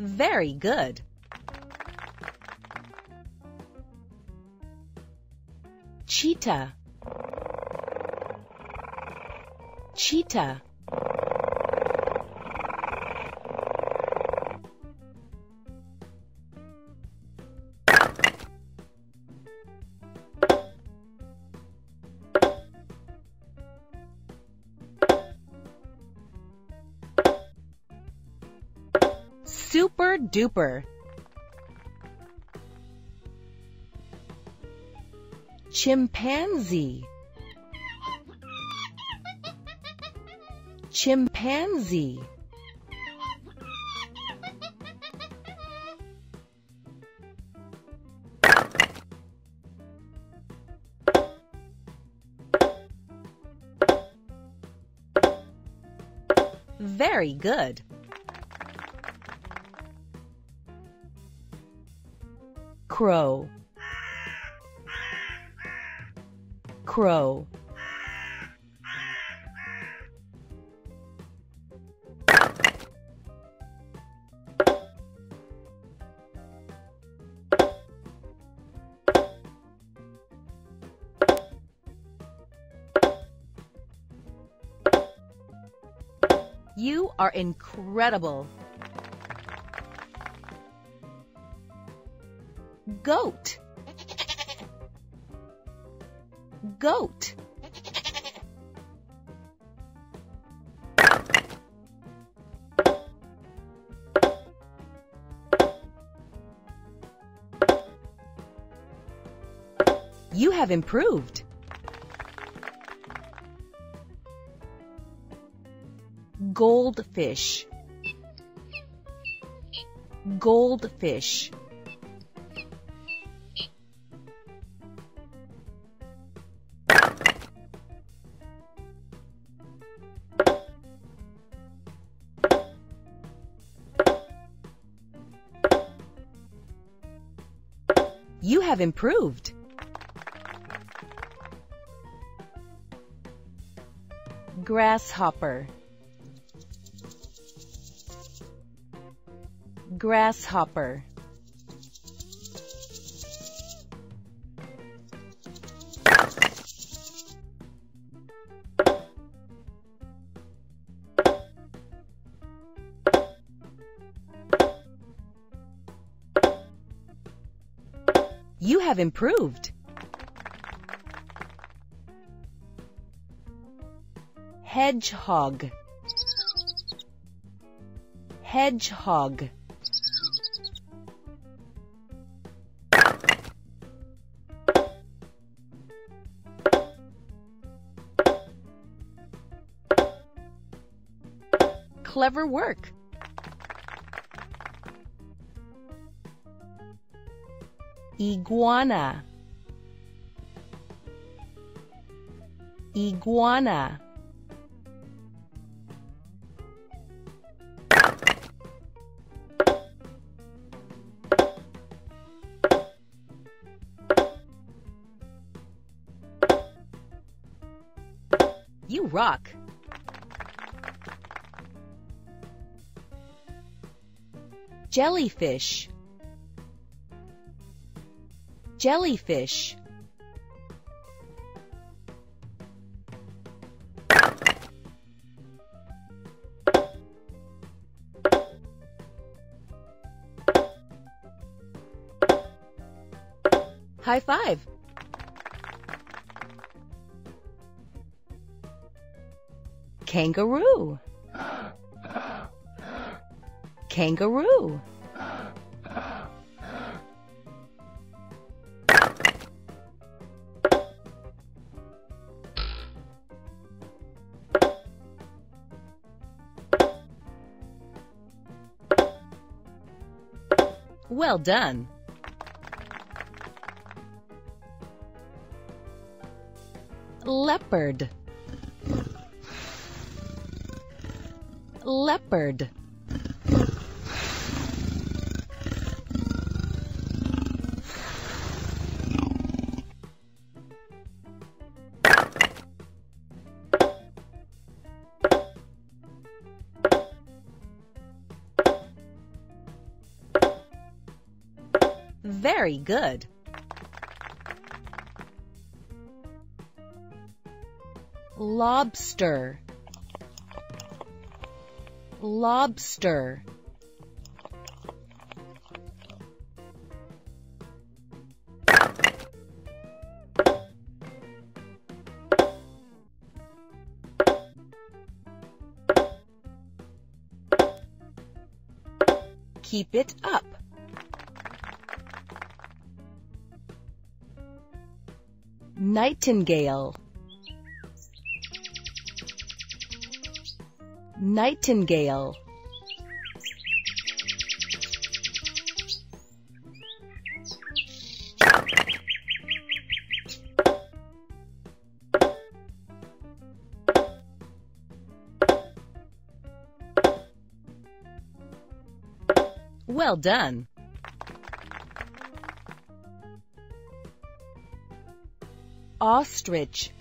Very good. Cheetah. Cheetah. Duper. Chimpanzee. Chimpanzee. Very good. Crow. Crow. You are incredible. Goat. Goat. You have improved. Goldfish. Goldfish. Have improved. Grasshopper. Grasshopper. Have improved. Hedgehog. Hedgehog. Clever work. Iguana. Iguana. You rock. Jellyfish. Jellyfish. High five. Kangaroo. Kangaroo. Well done. Leopard. Leopard. Very good. Lobster. Lobster. Keep it up. Nightingale. Nightingale. Well done. Ostrich.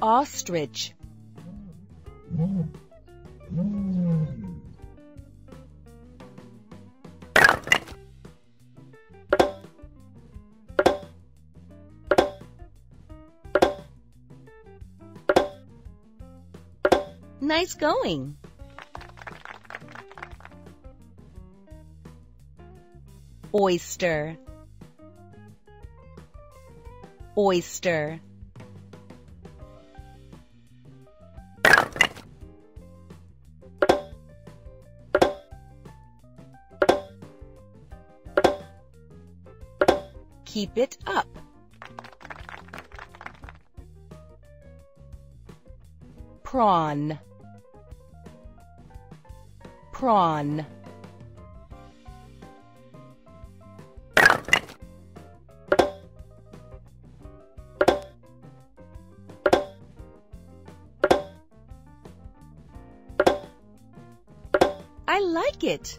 Ostrich. Nice going. Oyster. Oyster. Keep it up. Prawn. Prawn. It.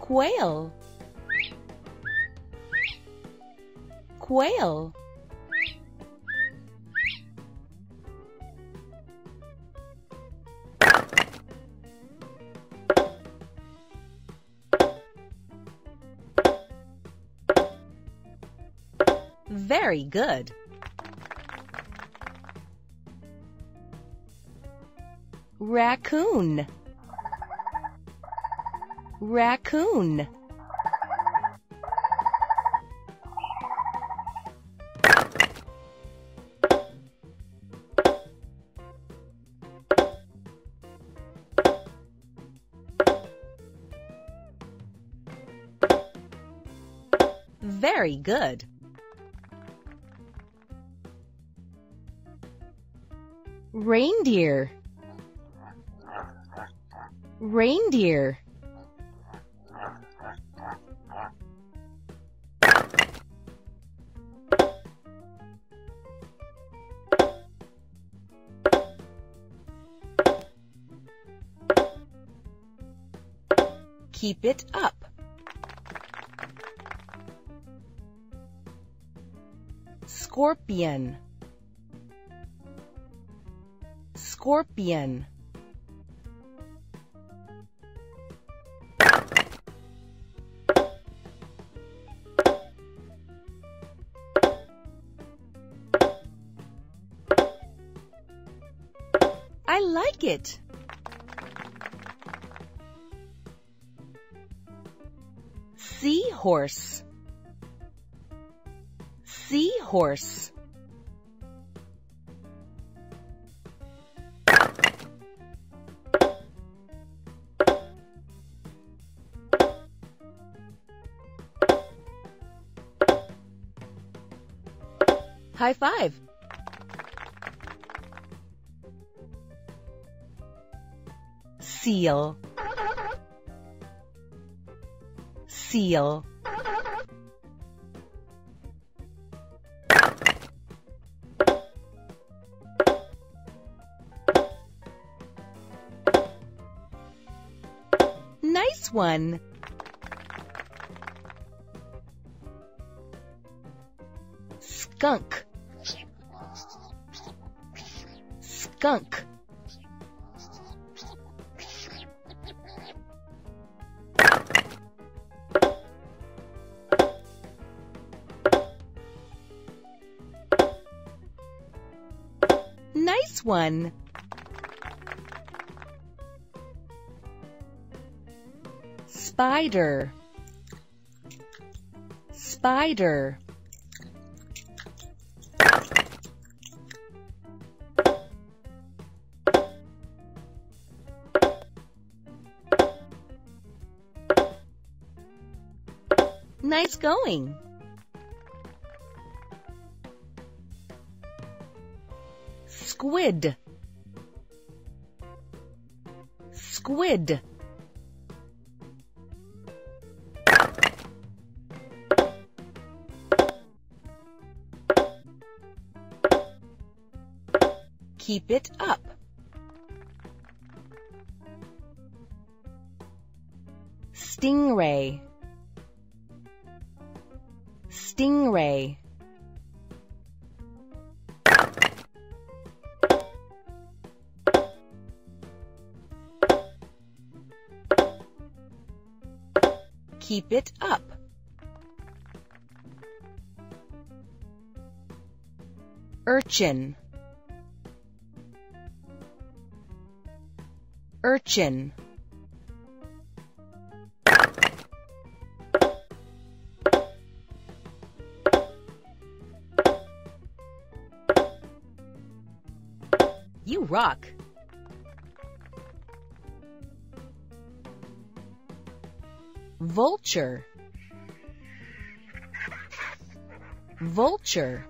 Quail. Quail. Very good. Raccoon. Raccoon. Very good. Reindeer. Reindeer. Keep it up. Scorpion. Scorpion. It. Seahorse. Seahorse. High five. Seal. Seal. Nice one. Skunk. Skunk. One. Spider. Spider. Nice going. Squid. Squid. Keep it up. Stingray. Stingray. Keep it up. Urchin. Urchin. You rock. Vulture. Vulture.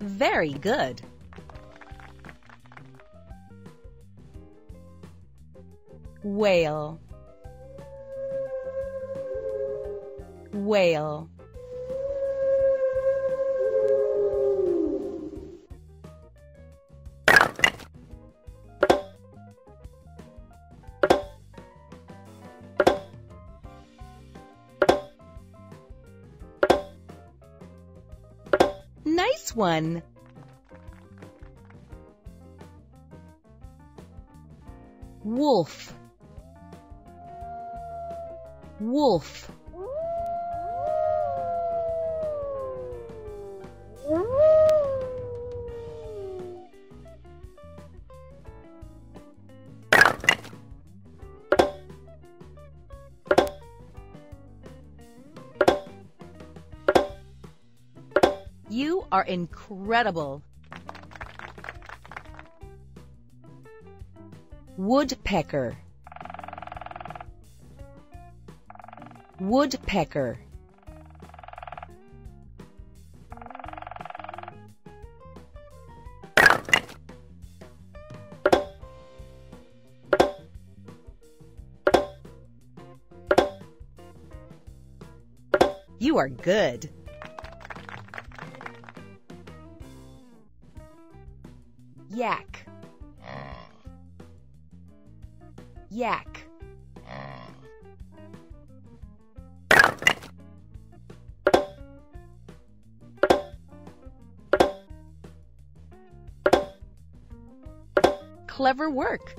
Very good. Whale. Whale. Nice one. Wolf. Are incredible. Woodpecker. Woodpecker. You are good. Yak. Yak. Clever work.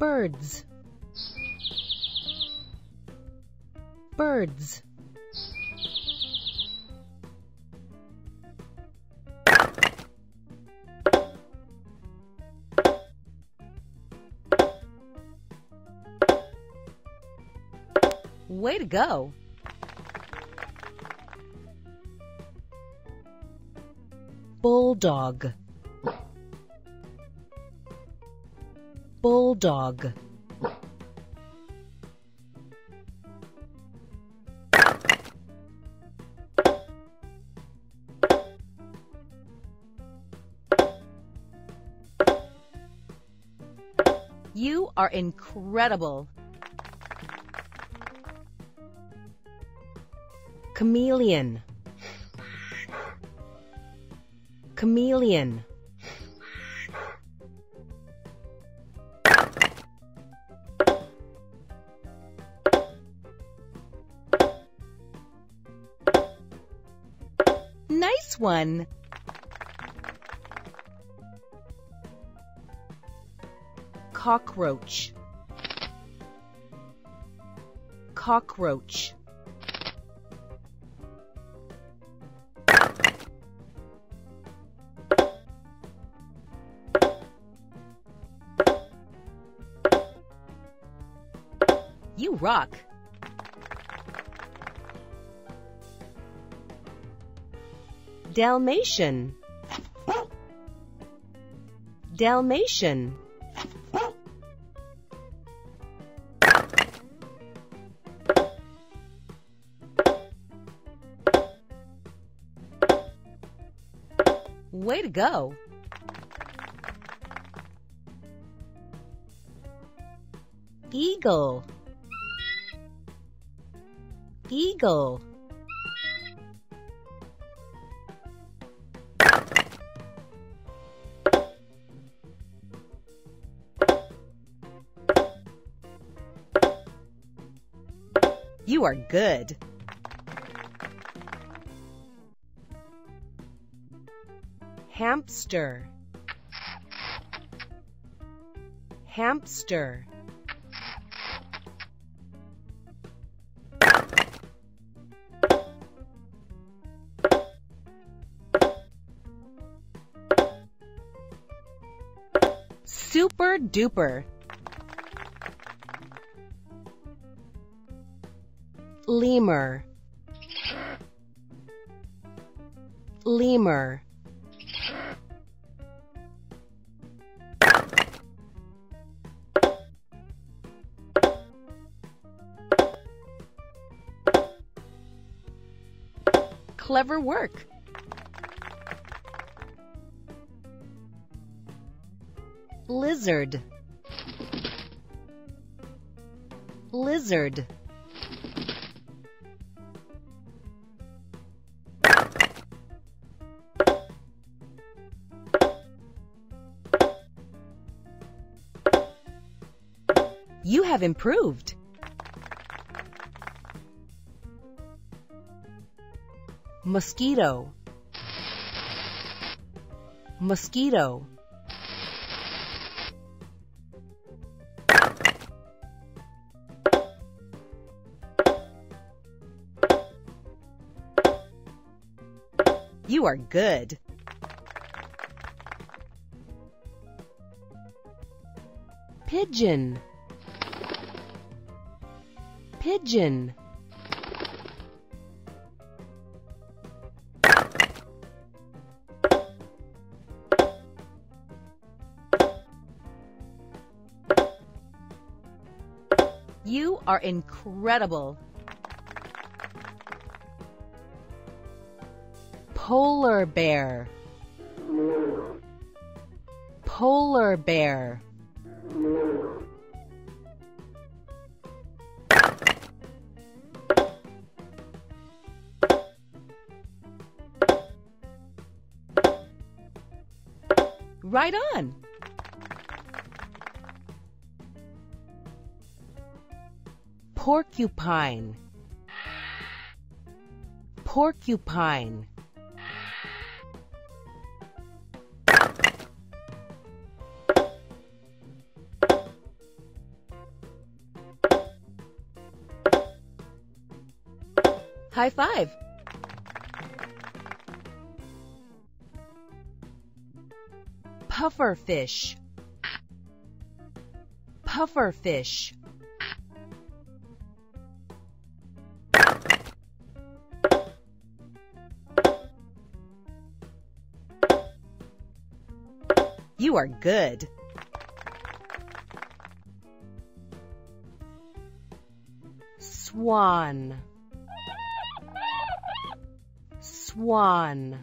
Birds. Birds. Way to go! Bulldog. Bulldog. You are incredible. chameleon. Chameleon. Nice one! Cockroach. Cockroach. Rock! Dalmatian Dalmatian Way to go! Eagle Eagle. You are good. Hamster. Hamster duper. Lemur. Lemur. Clever work. Lizard. Lizard. You have improved. Mosquito. Mosquito. You are good. Pigeon. Pigeon. You are incredible. Polar bear. Polar bear. Right on. Porcupine. Porcupine. High five. Puffer fish. Puffer fish. You are good. Swan. Swan.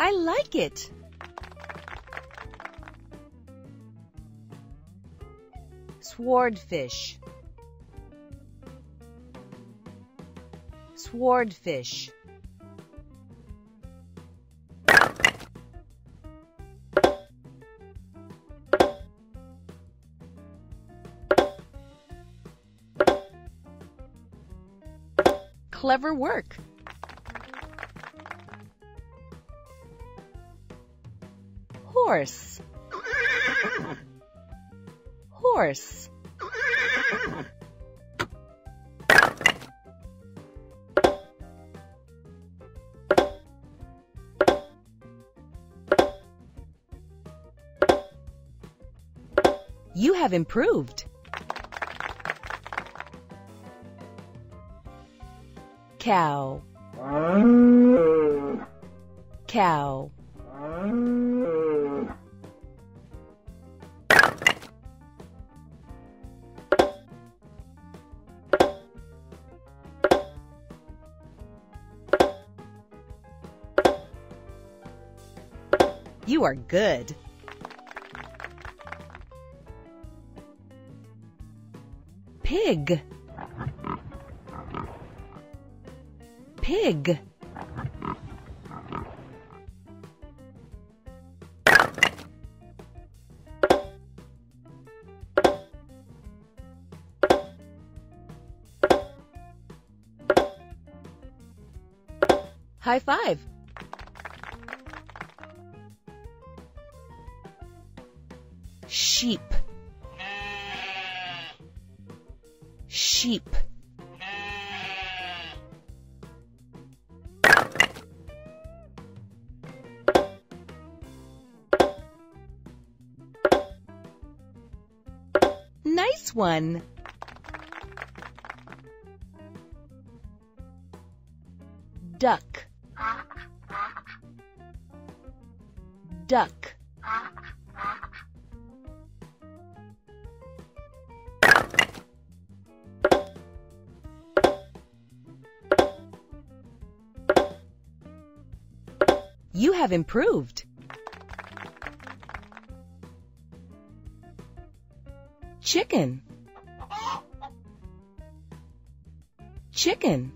I like it. Swordfish. Swordfish. Clever work. Horse. Horse. You have improved. Cow. Cow. You are good. Pig. Pig. High five. Sheep. Sheep. One. Duck. Duck. You have improved. Chicken. Chicken.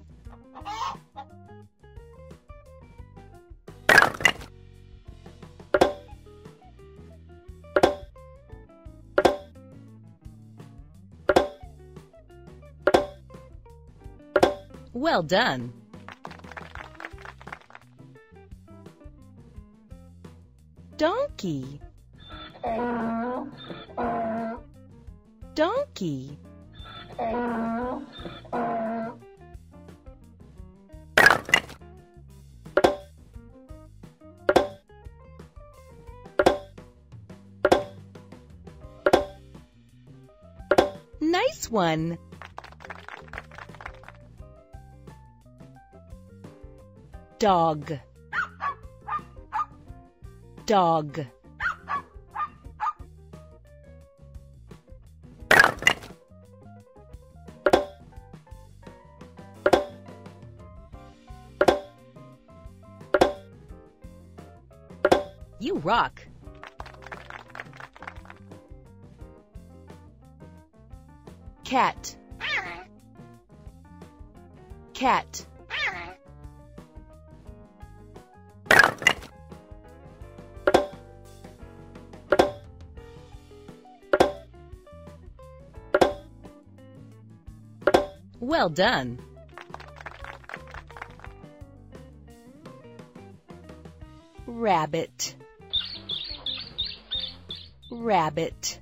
Well done. Donkey. Donkey. One. Dog. Dog. You rock. Cat. Cat. Well done. Rabbit. Rabbit.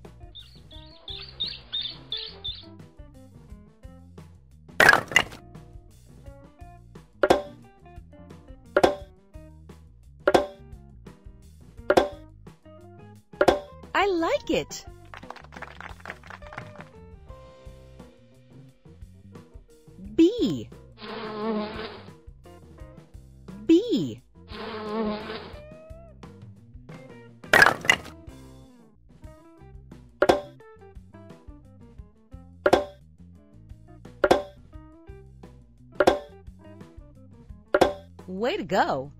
Like it. Bee. Bee. Way to go.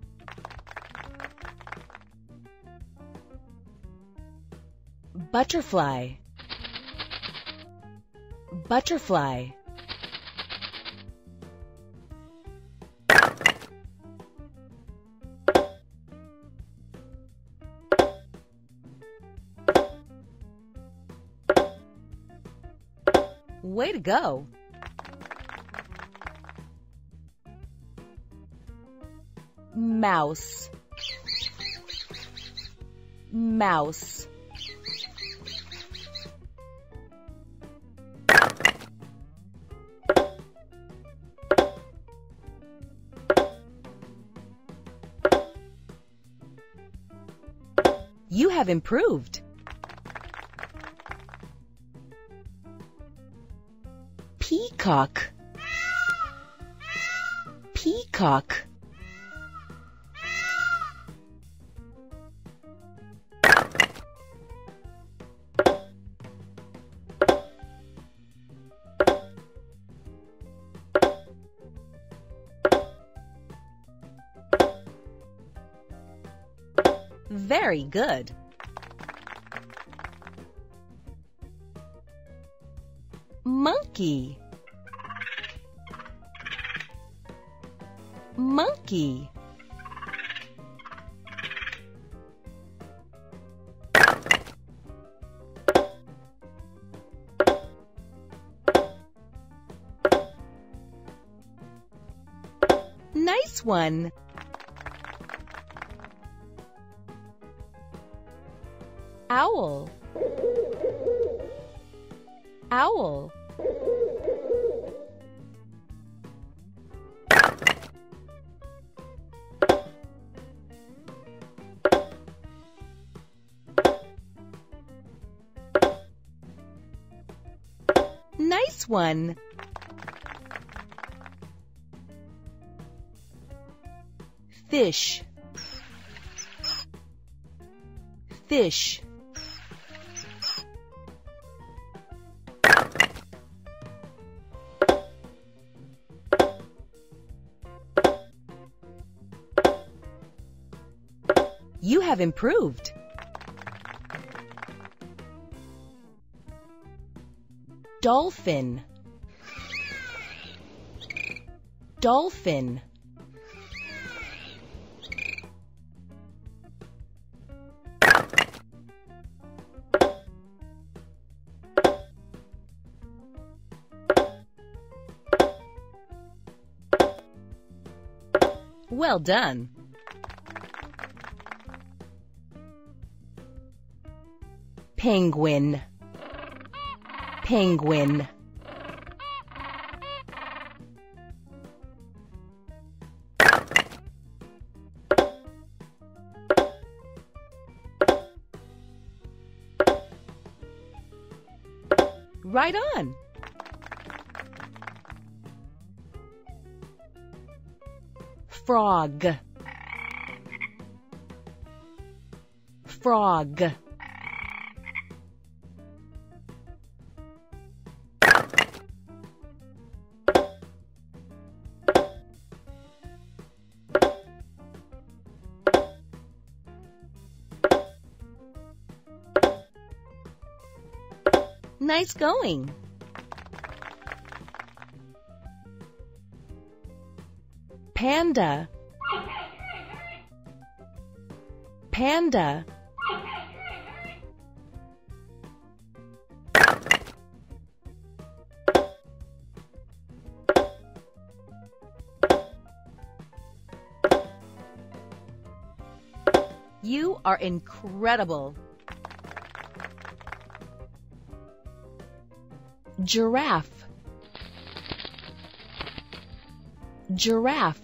Butterfly. Butterfly. Way to go. mouse mouse have improved. Peacock Peacock Very good. Monkey. Monkey. Nice one. Owl. Owl Nice one. Fish Fish You have improved. Dolphin. Dolphin. Well done. Penguin Penguin. Right on. Frog. Frog Nice going. Panda Panda You are incredible. Giraffe. Giraffe.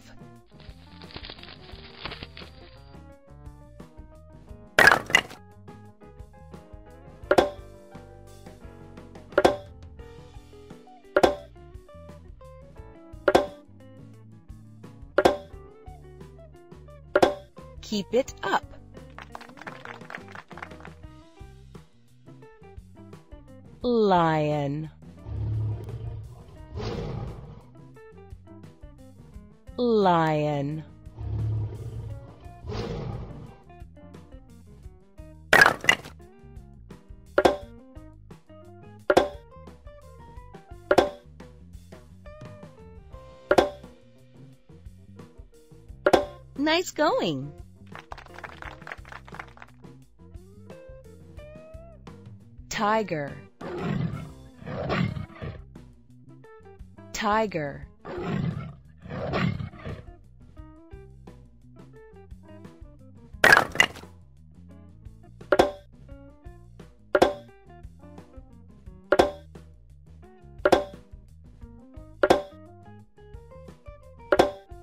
Keep it nice going. Tiger. Tiger.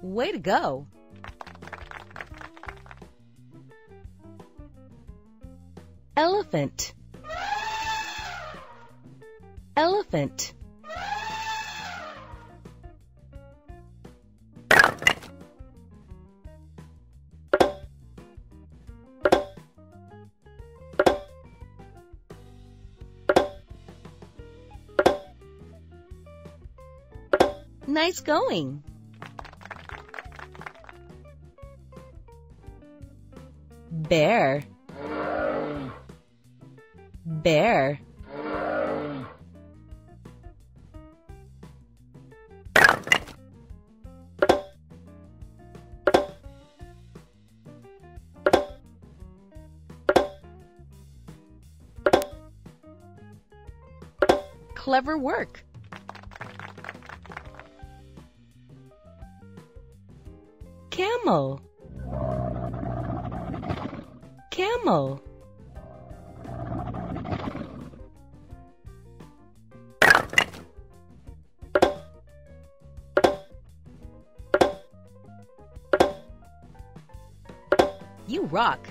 Way to go! Elephant. Elephant. Nice going! Bear Bear. Clever work! Camel. Camel You rock!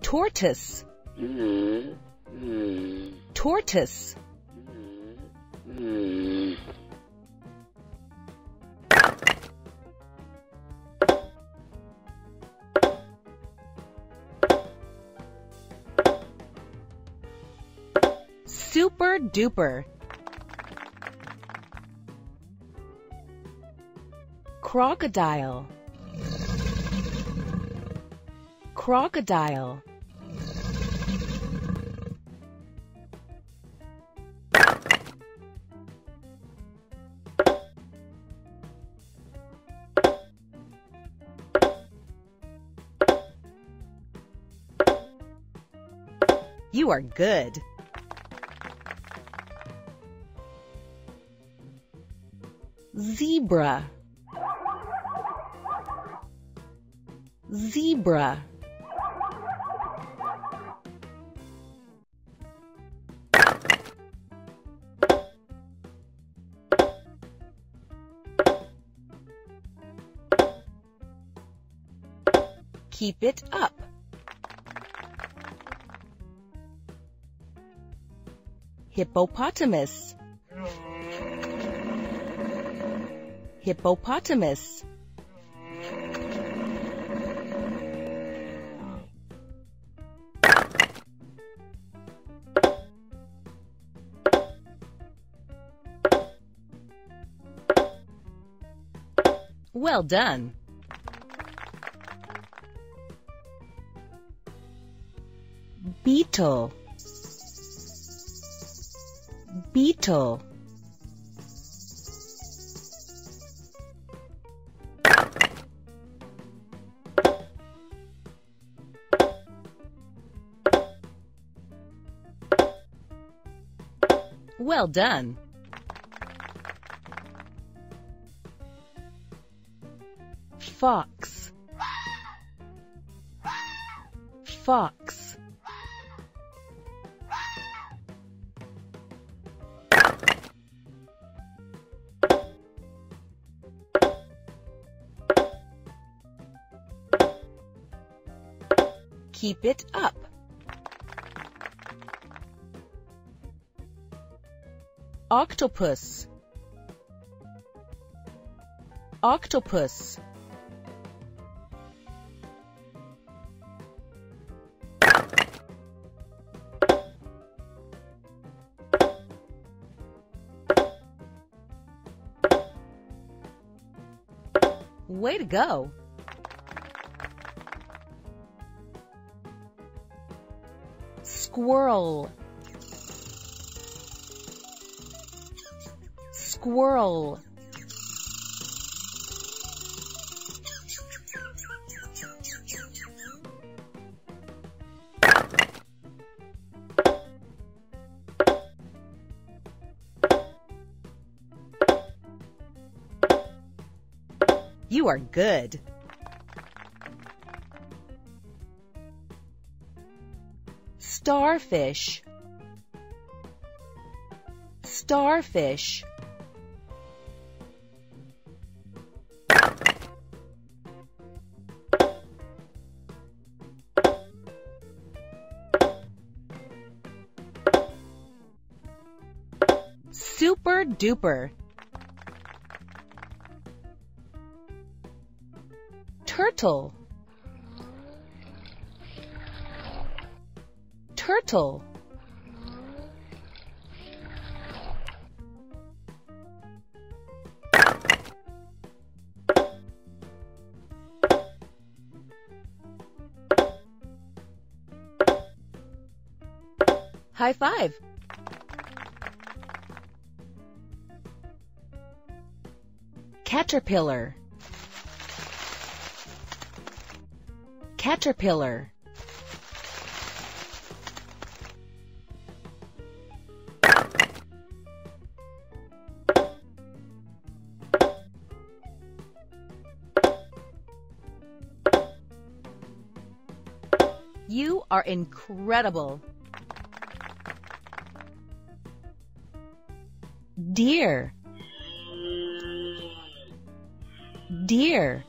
Tortoise. Tortoise. Super duper Crocodile. Crocodile. You are good. Zebra Zebra. Keep it up. Hippopotamus. Hippopotamus Well done! Beetle Beetle Well done! Fox. Fox. Keep it up. Octopus. Octopus Way to go! Squirrel Squirrel You are good. Starfish starfish. Super duper. Turtle. Turtle. High five. Caterpillar. Caterpillar. You are incredible. Deer. Deer.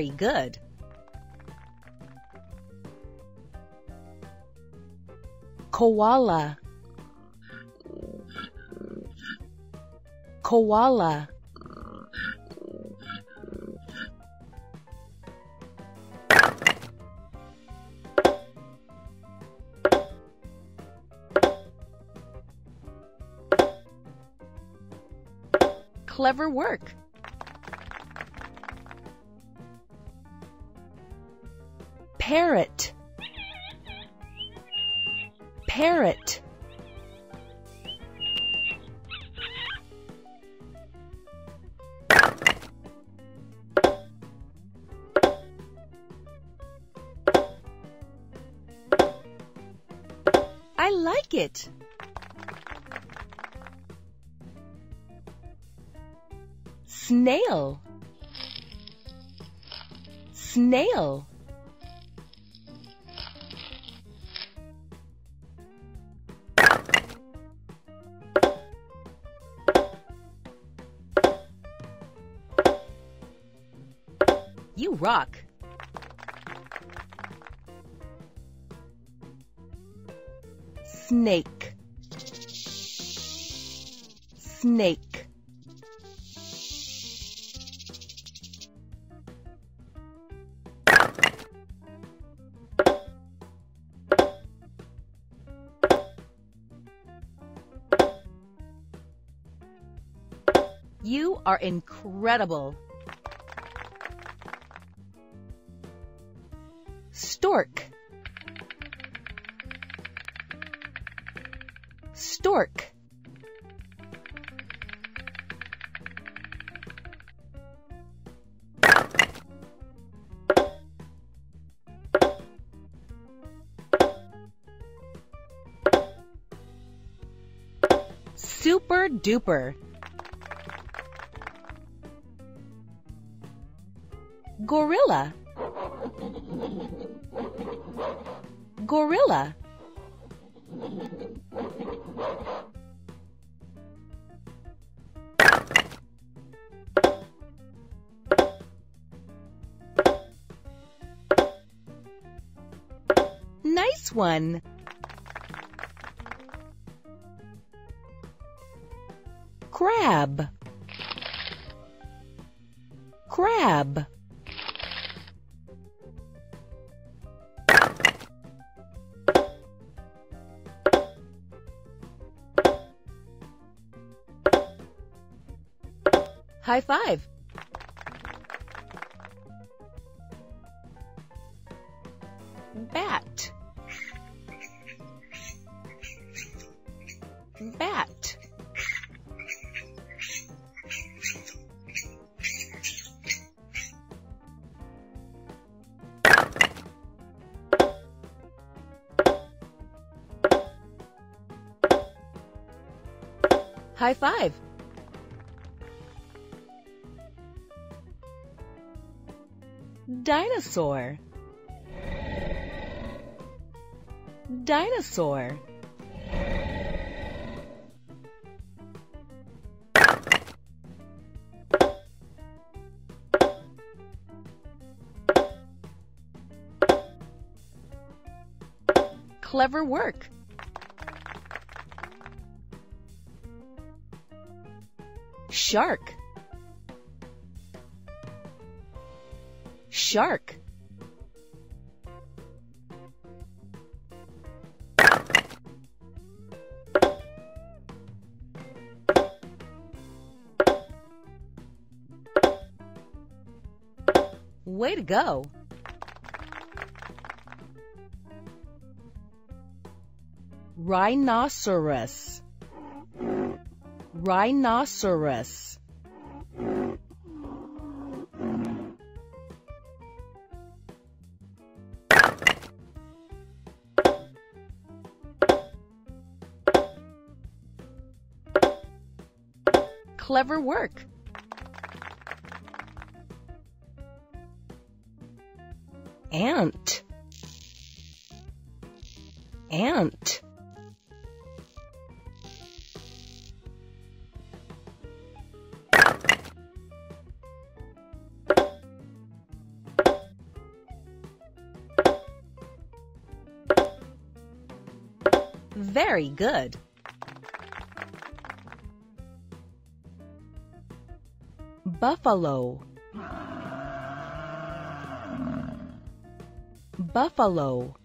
Very good. Koala. Koala. Clever work. Parrot. Parrot. I like it. Snail. Snail. Rock. Snake. Snake. You are incredible. Stork. Stork. Super duper. Gorilla. Gorilla. Nice one. Crab. Crab. High five. Bat. Bat. High five. Dinosaur. Dinosaur. Clever work. Shark. Shark. Way to go! Rhinoceros. Rhinoceros. Clever work. Ant. Ant. Very good. Buffalo. Buffalo.